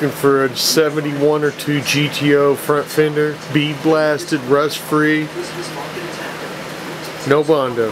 looking for a 71 or 2 GTO front fender, bead blasted, rust free, no Bondo.